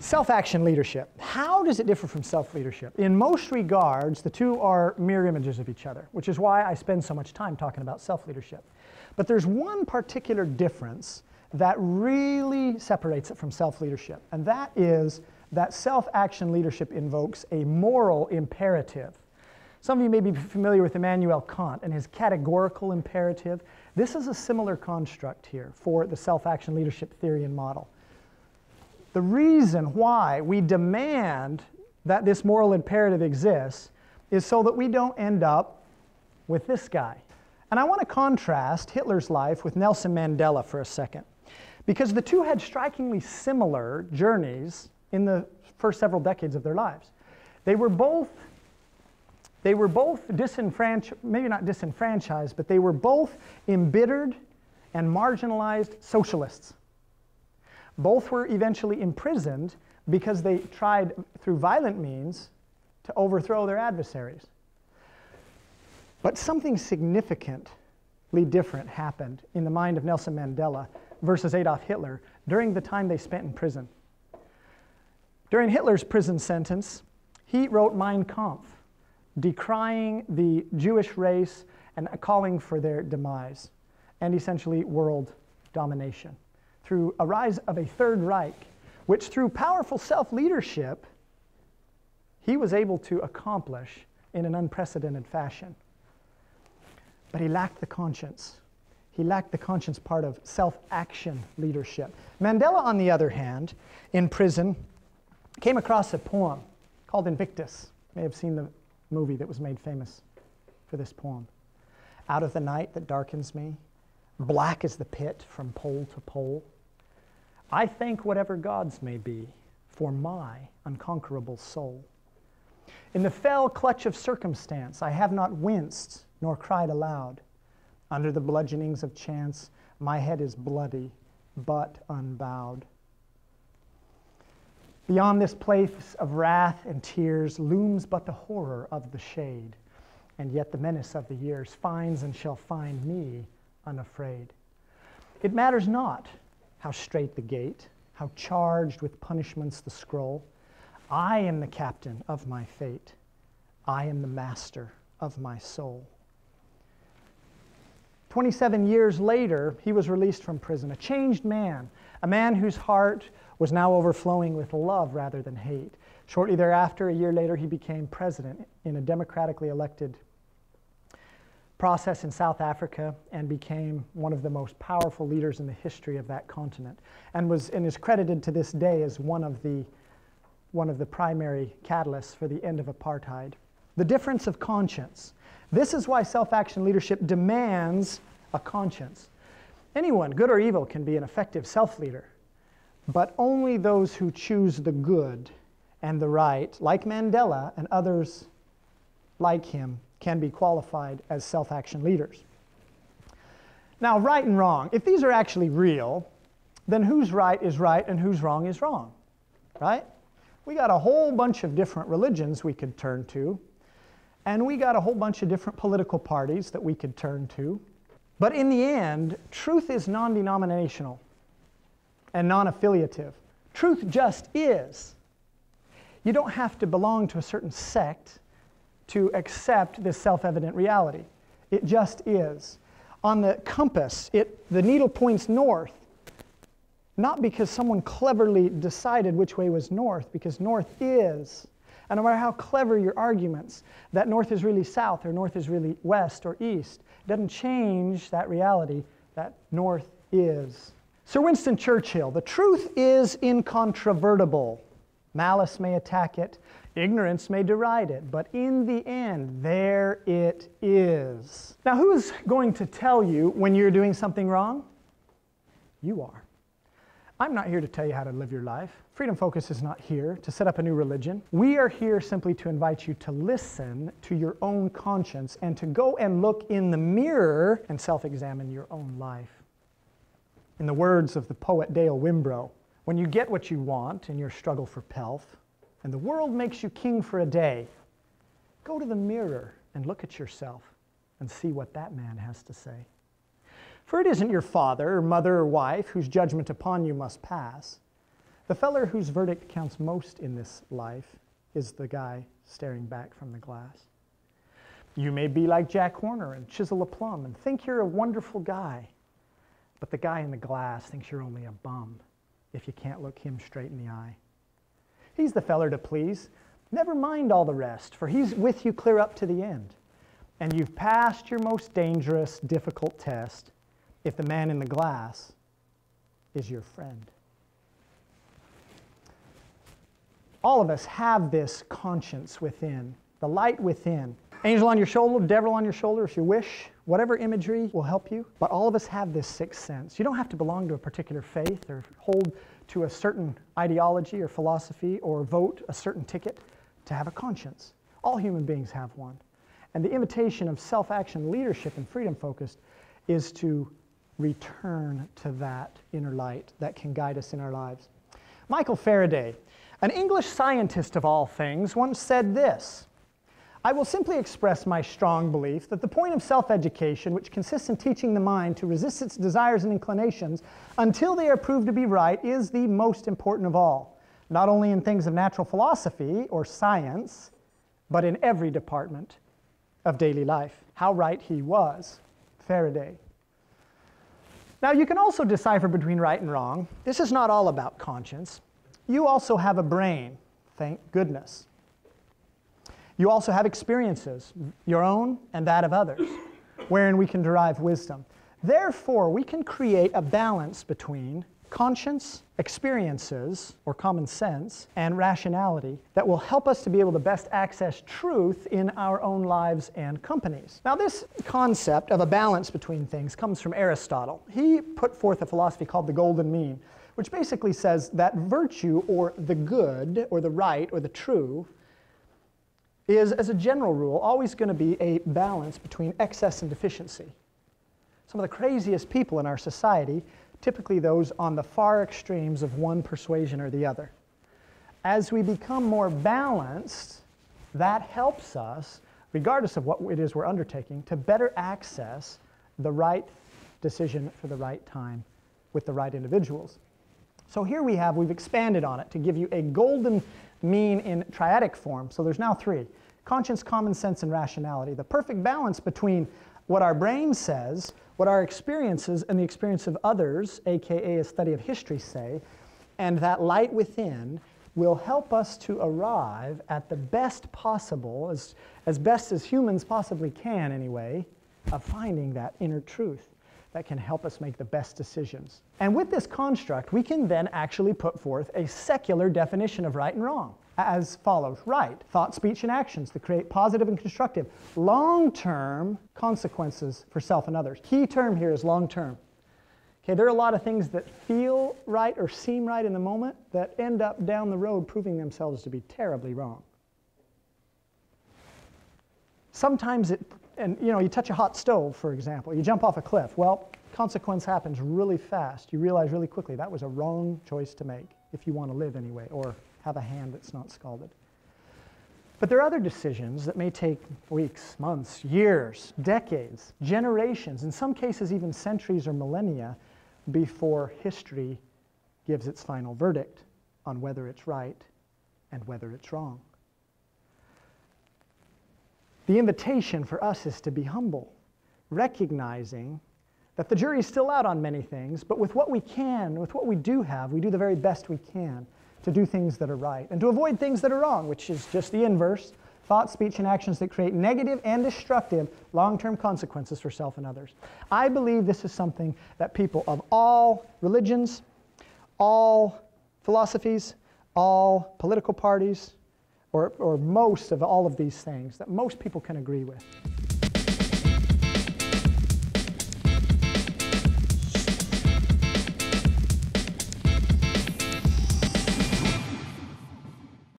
Self-action leadership. How does it differ from self-leadership? In most regards, the two are mirror images of each other, which is why I spend so much time talking about self-leadership. But there's one particular difference that really separates it from self-leadership, and that is that self-action leadership invokes a moral imperative. Some of you may be familiar with Immanuel Kant and his categorical imperative. This is a similar construct here for the self-action leadership theory and model. The reason why we demand that this moral imperative exists is so that we don't end up with this guy. And I want to contrast Hitler's life with Nelson Mandela for a second. Because the two had strikingly similar journeys in the first several decades of their lives. They were both, they were both disenfranchised, maybe not disenfranchised, but they were both embittered and marginalized socialists. Both were eventually imprisoned because they tried through violent means to overthrow their adversaries. But something significantly different happened in the mind of Nelson Mandela versus Adolf Hitler during the time they spent in prison. During Hitler's prison sentence, he wrote Mein Kampf, decrying the Jewish race and calling for their demise and essentially world domination through a rise of a Third Reich, which through powerful self leadership, he was able to accomplish in an unprecedented fashion. But he lacked the conscience. He lacked the conscience part of self action leadership. Mandela, on the other hand, in prison, came across a poem called Invictus. You may have seen the movie that was made famous for this poem. Out of the night that darkens me, black as the pit from pole to pole, I thank whatever gods may be for my unconquerable soul. In the fell clutch of circumstance, I have not winced nor cried aloud. Under the bludgeonings of chance, my head is bloody, but unbowed. Beyond this place of wrath and tears looms but the horror of the shade, and yet the menace of the years finds and shall find me unafraid. It matters not how straight the gate, how charged with punishments the scroll. I am the captain of my fate. I am the master of my soul. 27 years later, he was released from prison, a changed man, a man whose heart was now overflowing with love rather than hate. Shortly thereafter, a year later, he became president in a democratically elected process in South Africa and became one of the most powerful leaders in the history of that continent and was and is credited to this day as one of the one of the primary catalysts for the end of apartheid. The difference of conscience. This is why self-action leadership demands a conscience. Anyone, good or evil, can be an effective self-leader, but only those who choose the good and the right, like Mandela and others like him, can be qualified as self-action leaders. Now, right and wrong, if these are actually real, then who's right is right and who's wrong is wrong, right? We got a whole bunch of different religions we could turn to, and we got a whole bunch of different political parties that we could turn to. But in the end, truth is non denominational and non affiliative. Truth just is. You don't have to belong to a certain sect to accept this self-evident reality. It just is. On the compass, it, the needle points north, not because someone cleverly decided which way was north, because north is. And no matter how clever your arguments, that north is really south or north is really west or east, it doesn't change that reality that north is. Sir Winston Churchill, the truth is incontrovertible. Malice may attack it, Ignorance may deride it, but in the end, there it is. Now, who's going to tell you when you're doing something wrong? You are. I'm not here to tell you how to live your life. Freedom Focus is not here to set up a new religion. We are here simply to invite you to listen to your own conscience and to go and look in the mirror and self examine your own life. In the words of the poet Dale Wimbrow, when you get what you want in your struggle for pelf, and the world makes you king for a day, go to the mirror and look at yourself and see what that man has to say. For it isn't your father or mother or wife whose judgment upon you must pass. The feller whose verdict counts most in this life is the guy staring back from the glass. You may be like Jack Horner and chisel a plum and think you're a wonderful guy, but the guy in the glass thinks you're only a bum if you can't look him straight in the eye. He's the feller to please. Never mind all the rest, for he's with you clear up to the end. And you've passed your most dangerous, difficult test if the man in the glass is your friend. All of us have this conscience within, the light within. Angel on your shoulder, devil on your shoulder, if you wish, whatever imagery will help you. But all of us have this sixth sense. You don't have to belong to a particular faith or hold to a certain ideology or philosophy or vote a certain ticket to have a conscience. All human beings have one. And the invitation of self action leadership and freedom focused is to return to that inner light that can guide us in our lives. Michael Faraday, an English scientist of all things, once said this I will simply express my strong belief that the point of self education, which consists in teaching the mind to resist its desires and inclinations until they are proved to be right, is the most important of all, not only in things of natural philosophy or science, but in every department of daily life. How right he was, Faraday. Now, you can also decipher between right and wrong. This is not all about conscience. You also have a brain, thank goodness. You also have experiences, your own and that of others, wherein we can derive wisdom. Therefore, we can create a balance between conscience, experiences, or common sense, and rationality that will help us to be able to best access truth in our own lives and companies. Now, this concept of a balance between things comes from Aristotle. He put forth a philosophy called the Golden Mean, which basically says that virtue or the good or the right or the true is, as a general rule, always going to be a balance between excess and deficiency. Some of the craziest people in our society, typically those on the far extremes of one persuasion or the other. As we become more balanced, that helps us, regardless of what it is we're undertaking, to better access the right decision for the right time with the right individuals. So here we have, we've expanded on it to give you a golden mean in triadic form. So there's now three conscience, common sense, and rationality. The perfect balance between what our brain says, what our experiences and the experience of others, aka a study of history, say, and that light within will help us to arrive at the best possible, as, as best as humans possibly can anyway, of finding that inner truth that can help us make the best decisions. And with this construct, we can then actually put forth a secular definition of right and wrong as follows. Right, thought, speech, and actions that create positive and constructive long-term consequences for self and others. Key term here is long-term. Okay, there are a lot of things that feel right or seem right in the moment that end up down the road proving themselves to be terribly wrong. Sometimes it and you know, you touch a hot stove, for example, you jump off a cliff. Well, consequence happens really fast. You realize really quickly that was a wrong choice to make if you want to live anyway or have a hand that's not scalded. But there are other decisions that may take weeks, months, years, decades, generations, in some cases even centuries or millennia before history gives its final verdict on whether it's right and whether it's wrong. The invitation for us is to be humble, recognizing that the jury is still out on many things, but with what we can, with what we do have, we do the very best we can to do things that are right and to avoid things that are wrong, which is just the inverse thought, speech, and actions that create negative and destructive long term consequences for self and others. I believe this is something that people of all religions, all philosophies, all political parties, or, or most of all of these things that most people can agree with.